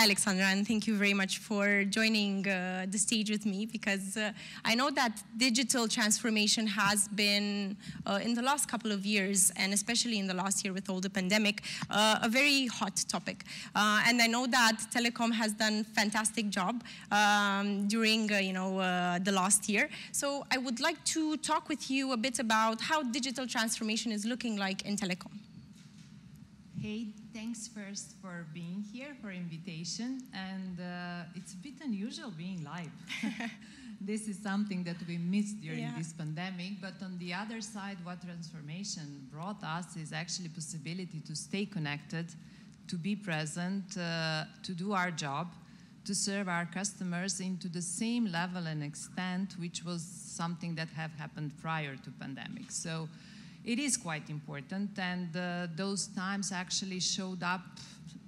hi, Aleksandra, and thank you very much for joining uh, the stage with me because uh, I know that digital transformation has been, uh, in the last couple of years, and especially in the last year with all the pandemic, uh, a very hot topic. Uh, and I know that Telekom has done fantastic job um, during, uh, you know, the last year. So I would like to talk with you a bit about how digital transformation is looking like in Telekom. Hey, thanks first for being here, for invitation. And uh, it's a bit unusual being live. this is something that we missed during yeah. this pandemic. But on the other side, what transformation brought us is actually possibility to stay connected, to be present, uh, to do our job, to serve our customers into the same level and extent, which was something that have happened prior to pandemic. So it is quite important, and uh, those times actually showed up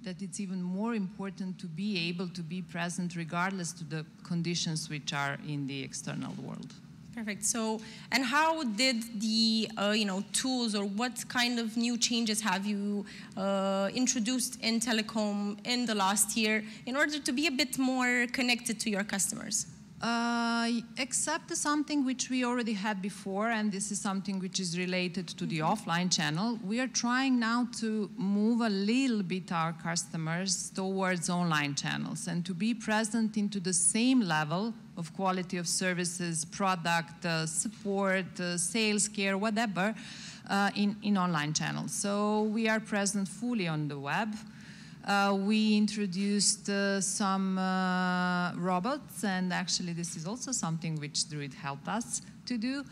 that it's even more important to be able to be present regardless to the conditions which are in the external world. Perfect. So, and how did the uh, you know tools or what kind of new changes have you uh, introduced in Telekom in the last year in order to be a bit more connected to your customers? Uh, except something which we already had before, and this is something which is related to the offline channel. We are trying now to move a little bit our customers towards online channels and to be present into the same level of quality of services, product, uh, support, uh, sales care, whatever, uh, in, in online channels. So we are present fully on the web. Uh, we introduced uh, some uh, robots, and actually, this is also something which Druid helped us to do.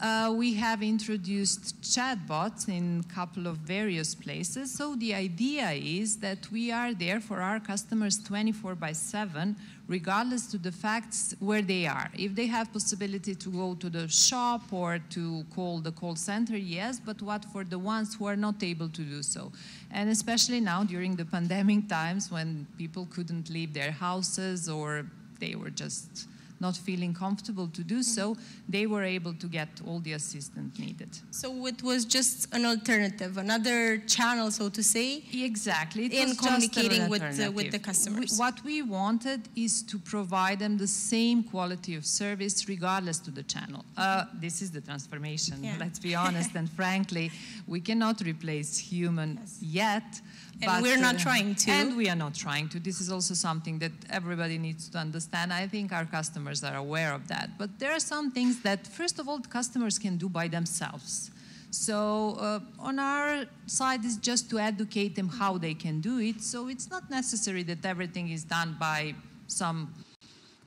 Uh, we have introduced chatbots in a couple of various places. So the idea is that we are there for our customers 24 by 7, regardless to the facts where they are. If they have possibility to go to the shop or to call the call center, yes, but what for the ones who are not able to do so? And especially now during the pandemic times when people couldn't leave their houses or they were just not feeling comfortable to do so, they were able to get all the assistance needed. So it was just an alternative, another channel, so to say. Exactly. It in communicating with uh, with the customers. We, what we wanted is to provide them the same quality of service regardless to the channel. Uh, this is the transformation. Yeah. Let's be honest and frankly, we cannot replace human yes. yet. And but, we're not uh, trying to. And we are not trying to. This is also something that everybody needs to understand. I think our customers are aware of that. But there are some things that, first of all, customers can do by themselves. So uh, on our side is just to educate them how they can do it. So it's not necessary that everything is done by some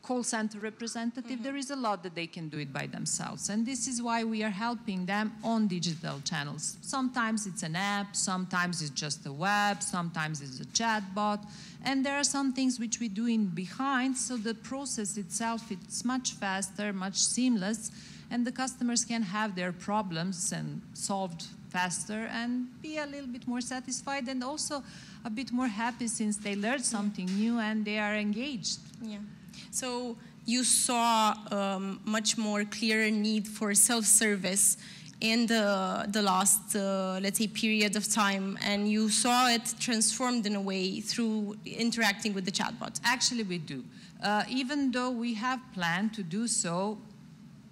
call center representative, mm-hmm. there is a lot that they can do it by themselves. And this is why we are helping them on digital channels. Sometimes it's an app, sometimes it's just a web, sometimes it's a chatbot. And there are some things which we do in behind, so the process itself it's much faster, much seamless, and the customers can have their problems and solved faster and be a little bit more satisfied and also a bit more happy since they learned something new and they are engaged. Yeah. So you saw um, much more clear need for self-service in the, the last, uh, let's say, period of time, and you saw it transformed in a way through interacting with the chatbot. Actually, we do. Uh, even though we have planned to do so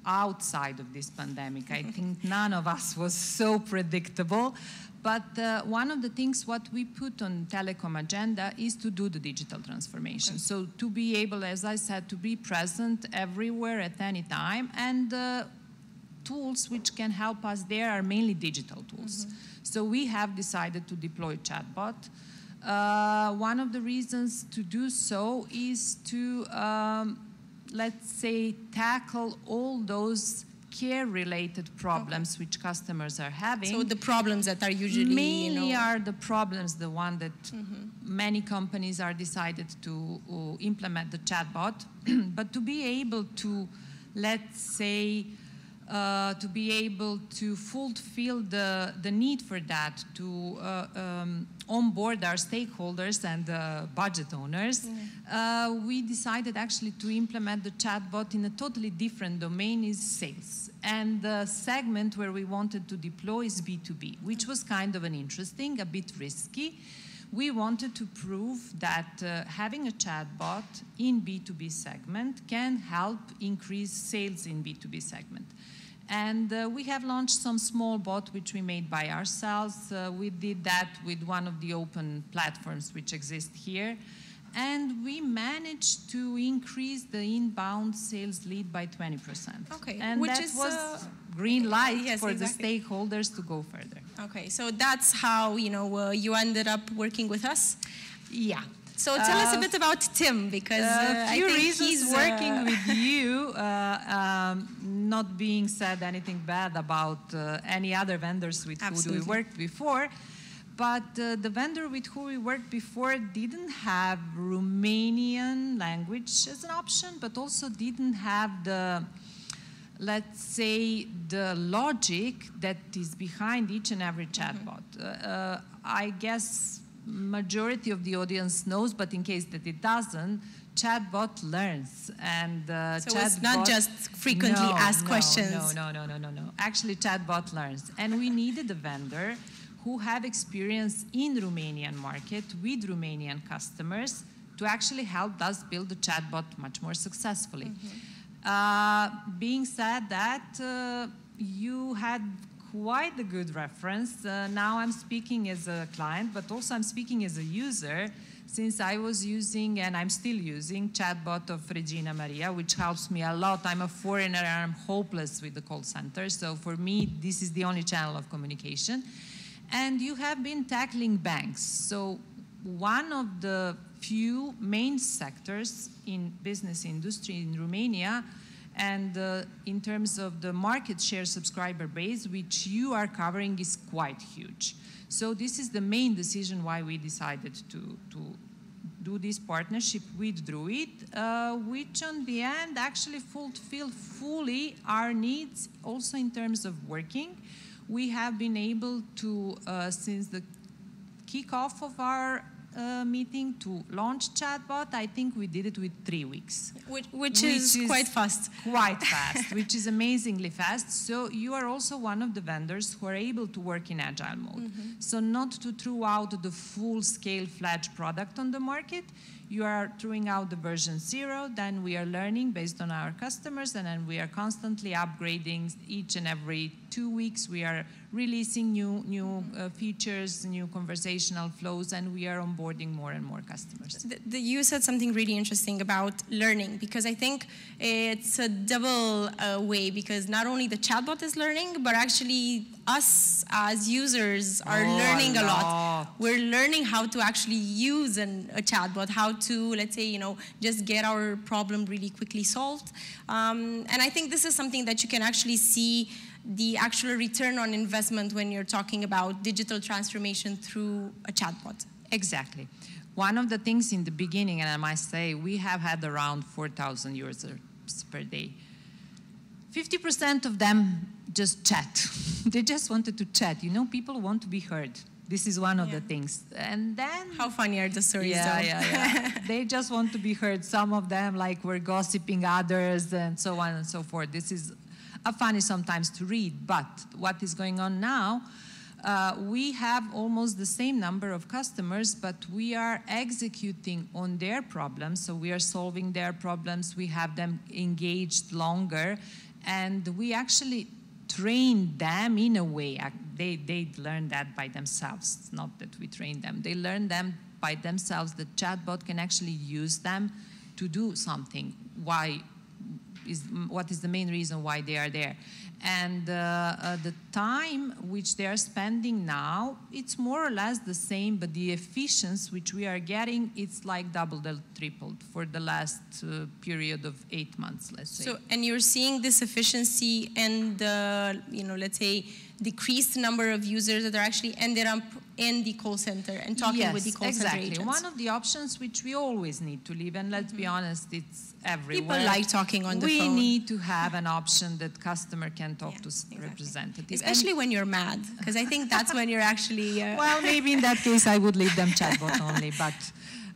outside of this pandemic, I think none of us was so predictable. But uh, one of the things what we put on Telekom agenda is to do the digital transformation. Okay. So to be able, as I said, to be present everywhere at any time, and uh, tools which can help us there are mainly digital tools. Mm-hmm. So we have decided to deploy chatbot. Uh, one of the reasons to do so is to, um, let's say, tackle all those care related problems okay. which customers are having. So the problems that are usually mainly you know, are the problems, the one that mm-hmm. many companies are decided to uh, implement the chatbot, but to be able to, let's say, uh, to be able to fulfill the, the need for that, to uh, um, onboard our stakeholders and uh, budget owners, mm-hmm. we decided actually to implement the chatbot in a totally different domain is sales. And the segment where we wanted to deploy is B2B, which was kind of an interesting, a bit risky we wanted to prove that uh, having a chatbot in B2B segment can help increase sales in B2B segment. And uh, we have launched some small bot which we made by ourselves. Uh, we did that with one of the open platforms which exist here. And we managed to increase the inbound sales lead by 20%. Okay, And which that was uh, green light yes, for exactly. the stakeholders to go further. Okay, so that's how you know uh, you ended up working with us. Yeah. So tell us a Uh, bit about Tim because uh, a few I think reasons he's working uh, with you, uh, um, not being said anything bad about uh, any other vendors with who we worked before. But uh, the vendor with who we worked before didn't have Romanian language as an option, but also didn't have the, let's say, the logic that is behind each and every chatbot. Uh, uh, I guess majority of the audience knows, but in case that it doesn't, chatbot learns, and uh, So it's not just frequently No, asked no, questions. No, no, no, no, no, no. Actually, chatbot learns, and we needed a vendor who have experience in Romanian market with Romanian customers to actually help us build the chatbot much more successfully. Uh, being said that, uh, you had quite a good reference. Uh, now I'm speaking as a client, but also I'm speaking as a user since I was using and I'm still using chatbot of Regina Maria, which helps me a lot. I'm a foreigner and I'm hopeless with the call center. So for me, this is the only channel of communication. And you have been tackling banks. So one of the few main sectors in business industry in Romania and uh, in terms of the market share subscriber base, which you are covering, is quite huge. So this is the main decision why we decided to, to do this partnership with Druid, uh, which on the end actually fulfilled fully our needs also in terms of working. We have been able to, uh, since the kickoff of our uh, meeting to launch chatbot, I think we did it with three weeks. which, which is quite fast. Quite fast, which is amazingly fast. So you are also one of the vendors who are able to work in agile mode. So not to throw out the full-scale fledged product on the market, you are throwing out the version zero, then we are learning based on our customers, and then we are constantly upgrading each and every two weeks. We are releasing new new uh, features, new conversational flows, and we are onboarding more and more customers. The, the, you said something really interesting about learning because I think it's a double uh, way because not only the chatbot is learning, but actually us as users are Oh, learning a lot. lot. We're learning how to actually use an, a chatbot, how to, let's say, you know, just get our problem really quickly solved. Um, and I think this is something that you can actually see the actual return on investment when you're talking about digital transformation through a chatbot. Exactly. One of the things in the beginning, and I must say, we have had around 4,000 users per day. 50% of them just chat. they just wanted to chat. You know, people want to be heard. This is one of Yeah. the things. And then How funny are the stories yeah, yeah, yeah. they just want to be heard. Some of them, like, were gossiping others and so on and so forth. This is uh, funny sometimes to read, but what is going on now? Uh, we have almost the same number of customers, but we are executing on their problems. So we are solving their problems. We have them engaged longer, and we actually train them in a way. They, they learn that by themselves. It's not that we train them. They learn them by themselves. The chatbot can actually use them to do something. Why is what is the main reason why they are there? And uh, uh, the time which they are spending now, it's more or less the same, but the efficiency which we are getting, it's like doubled or tripled for the last uh, period of eight months, let's say. So, and you're seeing this efficiency and the, you know, let's say, decreased number of users that are actually ended up in the call center and talking yes, with the call exactly. center agents. One of the options which we always need to leave, and let's be honest, it's everywhere. People like talking on the we phone. need to have an option that customer can talk Yeah, to exactly. representative. And- Especially when you're mad, because I think that's when you're actually. Uh, well, maybe in that case I would leave them chatbot only, but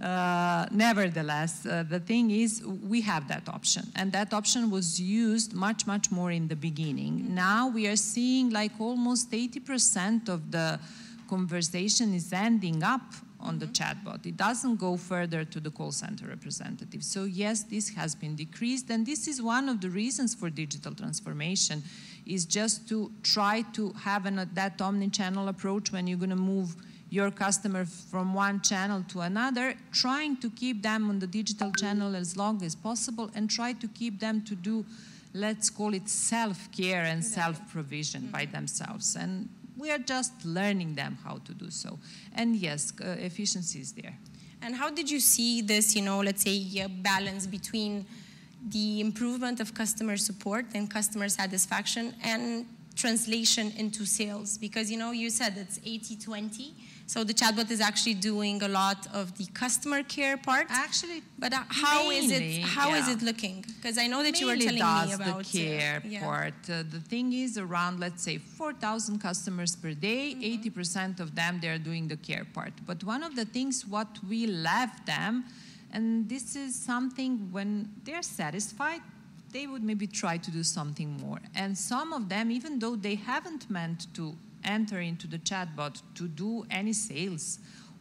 uh, nevertheless, uh, the thing is we have that option, and that option was used much, much more in the beginning. Now we are seeing like almost 80% of the conversation is ending up on the chatbot. It doesn't go further to the call center representative. So yes, this has been decreased, and this is one of the reasons for digital transformation, is just to try to have an, that omni-channel approach when you're going to move your customer from one channel to another, trying to keep them on the digital channel as long as possible, and try to keep them to do, let's call it self-care and self-provision by mm-hmm. themselves. And we are just learning them how to do so. And yes, uh, efficiency is there. And how did you see this, you know, let's say, uh, balance between the improvement of customer support and customer satisfaction and translation into sales? Because, you know, you said it's 80-20 so the chatbot is actually doing a lot of the customer care part. Actually, but uh, how mainly, is it? How yeah. is it looking? Because I know that mainly you were telling does me about the care uh, yeah. part. Uh, the thing is, around let's say 4,000 customers per day, 80% mm-hmm. of them they are doing the care part. But one of the things what we left them, and this is something when they're satisfied, they would maybe try to do something more. And some of them, even though they haven't meant to enter into the chatbot to do any sales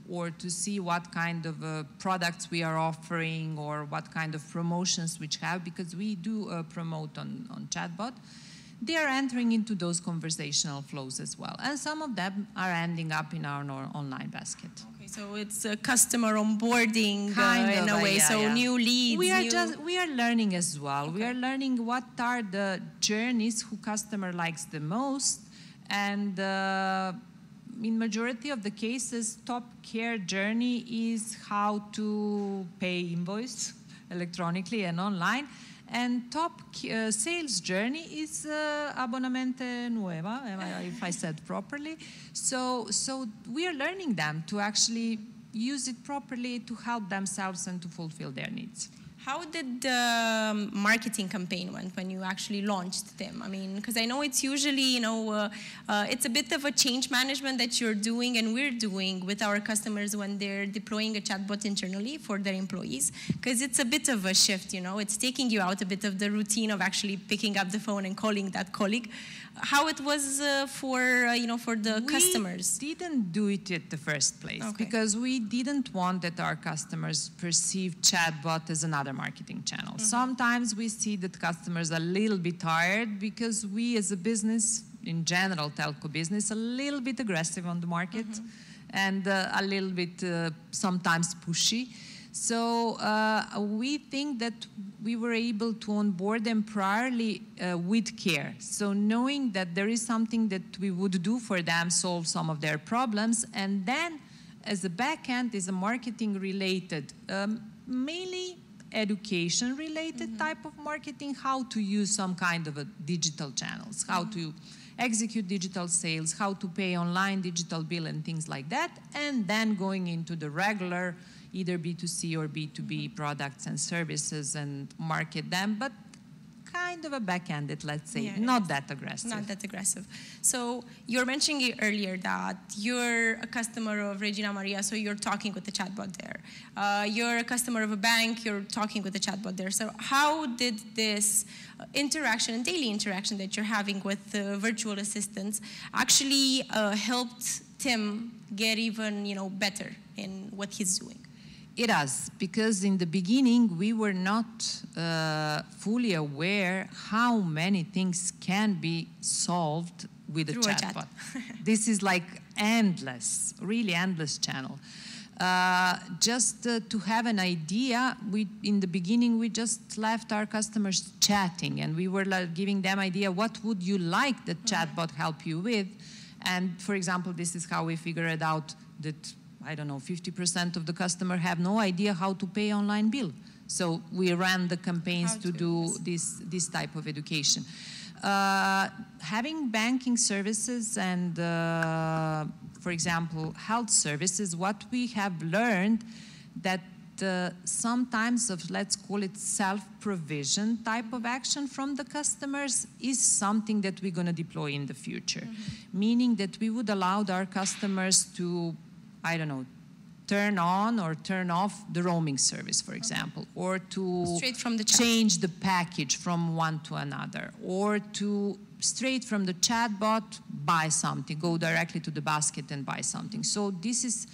or to see what kind of uh, products we are offering or what kind of promotions which have, because we do uh, promote on, on chatbot, they are entering into those conversational flows as well. And some of them are ending up in our online basket. Okay, so it's a customer onboarding kind uh, in a way, yeah, so yeah. new leads. We are new... just we are learning as well. Okay. We are learning what are the journeys who customer likes the most and uh, in majority of the cases, top care journey is how to pay invoice electronically and online. And top uh, sales journey is uh, abonamente nueva, if I said properly. So, so we are learning them to actually use it properly to help themselves and to fulfill their needs. How did the marketing campaign went when you actually launched them? I mean, because I know it's usually, you know, uh, uh, it's a bit of a change management that you're doing and we're doing with our customers when they're deploying a chatbot internally for their employees, because it's a bit of a shift, you know, it's taking you out a bit of the routine of actually picking up the phone and calling that colleague how it was uh, for uh, you know for the we customers we didn't do it at the first place okay. because we didn't want that our customers perceive chatbot as another marketing channel mm -hmm. sometimes we see that customers are a little bit tired because we as a business in general telco business a little bit aggressive on the market mm -hmm. and uh, a little bit uh, sometimes pushy so uh, we think that we were able to onboard them priorly uh, with care. So knowing that there is something that we would do for them, solve some of their problems, and then as a back end is a marketing related, um, mainly education related mm -hmm. type of marketing, how to use some kind of a digital channels, how mm -hmm. to execute digital sales, how to pay online digital bill and things like that, and then going into the regular either B2C or B2B products and services and market them, but kind of a back-ended, let's say, yeah, not that aggressive. Not that aggressive. So you were mentioning earlier that you're a customer of Regina Maria, so you're talking with the chatbot there. Uh, you're a customer of a bank, you're talking with the chatbot there. So how did this interaction and daily interaction that you're having with uh, virtual assistants actually uh, helped Tim get even, you know, better in what he's doing? It does, because in the beginning we were not uh, fully aware how many things can be solved with a chatbot. Chat. this is like endless, really endless channel. Uh, just uh, to have an idea, we in the beginning we just left our customers chatting, and we were like, giving them idea what would you like the chatbot help you with, and for example, this is how we figured out that I don't know, 50% of the customer have no idea how to pay online bill. So we ran the campaigns to, to, do this, this type of education. Uh, having banking services and, uh, for example, health services, what we have learned that uh, sometimes of let's call it self-provision type of action from the customers is something that we're going to deploy in the future, mm -hmm. meaning that we would allow our customers to I don't know, turn on or turn off the roaming service, for example, or to straight from the change the package from one to another, or to straight from the chatbot buy something, go directly to the basket and buy something. So this is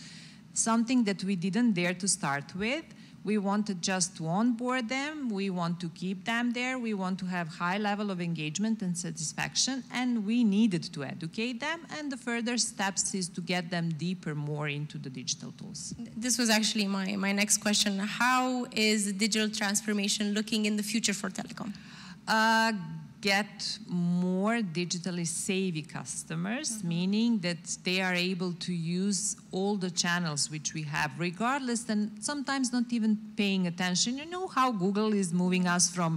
something that we didn't dare to start with. We wanted just to onboard them. We want to keep them there. We want to have high level of engagement and satisfaction, and we needed to educate them. And the further steps is to get them deeper more into the digital tools. This was actually my, my next question. How is digital transformation looking in the future for Telekom? Uh, get more digitally savvy customers, mm -hmm. meaning that they are able to use all the channels which we have, regardless, and sometimes not even paying attention. You know how Google is moving us from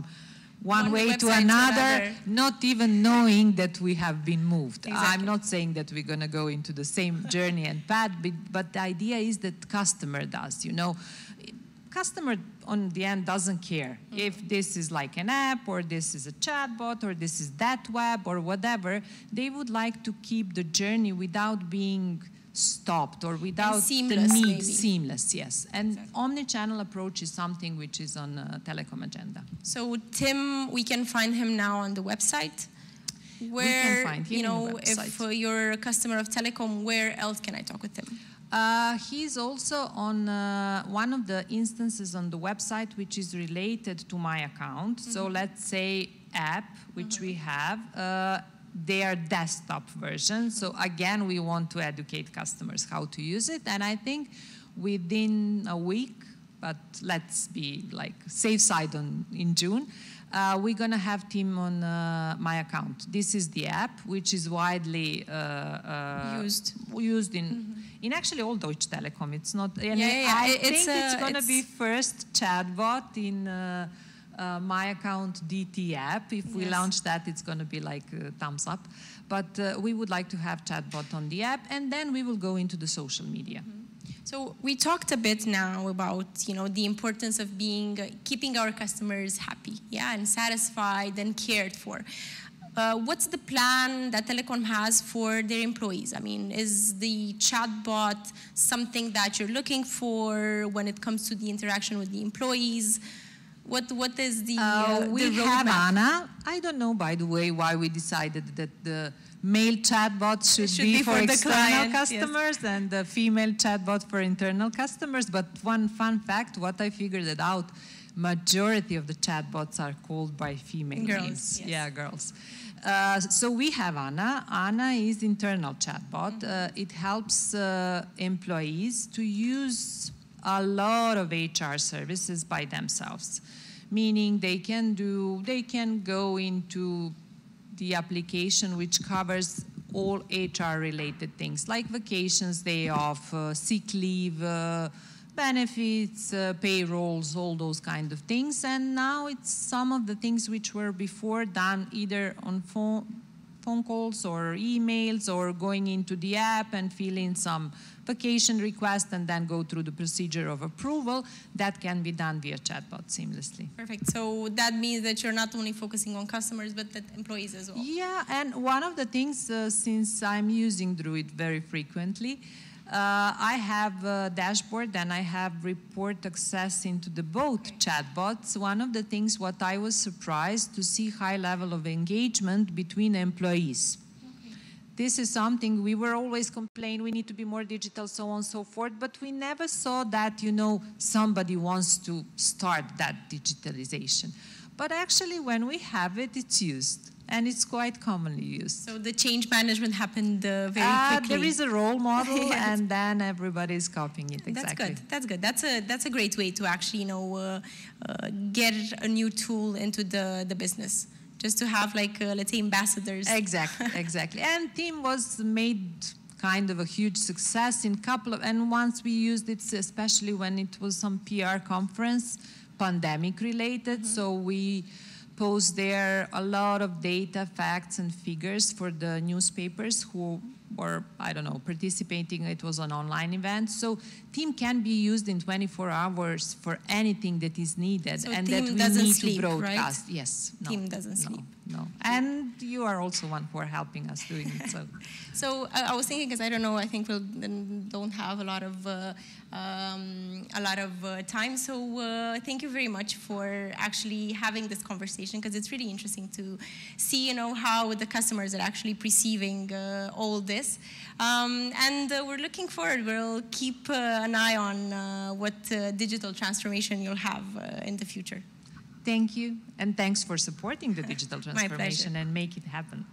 one, one way to another, to not even knowing that we have been moved. Exactly. I'm not saying that we're going to go into the same journey and path, but, but the idea is that customer does, you know customer on the end doesn't care mm-hmm. if this is like an app or this is a chatbot or this is that web or whatever they would like to keep the journey without being stopped or without the need maybe. seamless yes and exactly. omni-channel approach is something which is on a Telekom agenda so tim we can find him now on the website where can find him? you know if uh, you're a customer of Telekom where else can i talk with him uh, he's also on uh, one of the instances on the website which is related to my account. Mm -hmm. So mm-hmm. let's say app, which mm -hmm. we have, uh, their desktop version. So again, we want to educate customers how to use it. And I think within a week, but let's be like safe side on in June, uh, we're going to have Tim on uh, my account. This is the app, which is widely uh, uh used used in mm -hmm. In actually all Deutsche Telekom. It's not. yeah, yeah. I it's think it's going to be first chatbot in. Uh, uh, my account DT app. If we yes. launch that, it's going to be like thumbs up. But we would like to have chatbot on the app, and then we will go into the social media. Mm -hmm. So we talked a bit now about you know the importance of being uh, keeping our customers happy, yeah, and satisfied and cared for. Uh, what's the plan that Telekom has for their employees? I mean, is the chatbot something that you're looking for when it comes to the interaction with the employees? What what is the uh, uh we the have Anna. I don't know, by the way, why we decided that the male chatbot should, should be, be, for, for external client, customers yes. and the female chatbot for internal customers. But one fun fact, what I figured it out, majority of the chatbots are called by female girls, names. Yes. Yeah, girls. Uh, so we have Anna. Anna is internal chatbot. Mm -hmm. uh, it helps uh, employees to use a lot of HR services by themselves, meaning they can do, they can go into the application which covers all HR related things like vacations, day off, uh, sick leave, uh, benefits, uh, payrolls, all those kind of things. And now it's some of the things which were before done either on phone, phone calls or emails or going into the app and filling some vacation request and then go through the procedure of approval, that can be done via chatbot seamlessly. Perfect. So that means that you're not only focusing on customers, but that employees as well. Yeah, and one of the things, uh, since I'm using Druid very frequently, uh, I have a dashboard and I have report access into the both chatbots. One of the things what I was surprised to see high level of engagement between employees. This is something we were always complaining we need to be more digital, so on and so forth, but we never saw that, you know, somebody wants to start that digitalization. But actually, when we have it, it's used and it's quite commonly used. So the change management happened uh, very uh, quickly. There is a role model, yes. and then everybody is copying it. Exactly. That's good. That's good. That's a that's a great way to actually you know uh, uh, get a new tool into the the business. Just to have like uh, let's say ambassadors. Exactly, exactly. and Team was made kind of a huge success in couple of and once we used it especially when it was some PR conference pandemic related mm -hmm. so we post there are a lot of data, facts, and figures for the newspapers who were, I don't know, participating. It was an online event. So Team can be used in 24 hours for anything that is needed so and that we need sleep, to broadcast. Right? Yes. No, team doesn't no, sleep. No. And you are also one who are helping us doing it. So, so uh, I was thinking, because I don't know, I think we we'll, don't have a lot of uh, um, a lot of uh, time. So uh, thank you very much for actually having this conversation, because it's really interesting to see, you know, how the customers are actually perceiving uh, all this. Um, and uh, we're looking forward. We'll keep an eye on what digital transformation you'll have in the future. Thank you, and thanks for supporting the digital transformation and make it happen.